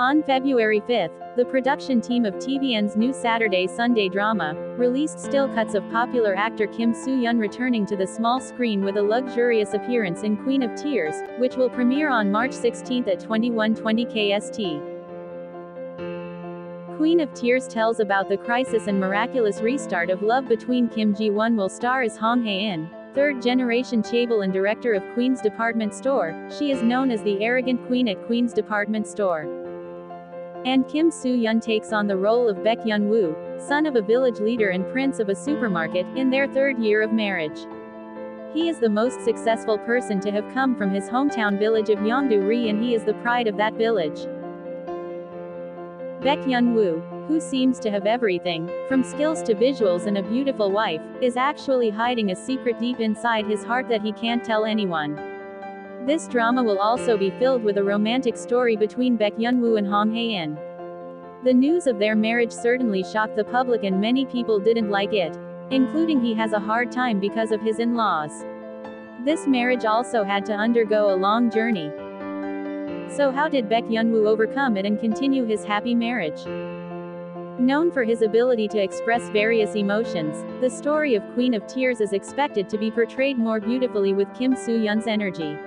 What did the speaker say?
On February 5, the production team of TVN's new Saturday Sunday drama released still cuts of popular actor Kim Soo-hyun returning to the small screen with a luxurious appearance in Queen of Tears, which will premiere on March 16 at 21:20 KST. Queen of Tears tells about the crisis and miraculous restart of love between Kim Ji-won will star as Hong Hae-in, third-generation chaebol and director of Queen's Department Store. She is known as the arrogant queen at Queen's Department Store. And Kim Soo-hyun takes on the role of Baek Hyun-woo, son of a village leader and prince of a supermarket, in their third year of marriage. He is the most successful person to have come from his hometown village of Yongdo-ri and he is the pride of that village. Baek Hyun-woo, who seems to have everything, from skills to visuals and a beautiful wife, is actually hiding a secret deep inside his heart that he can't tell anyone. This drama will also be filled with a romantic story between Baek Hyun-woo and Hong Hae-in. The news of their marriage certainly shocked the public and many people didn't like it, including he has a hard time because of his in-laws. This marriage also had to undergo a long journey. So how did Baek Hyun-woo overcome it and continue his happy marriage? Known for his ability to express various emotions, the story of Queen of Tears is expected to be portrayed more beautifully with Kim Soo-hyun's energy.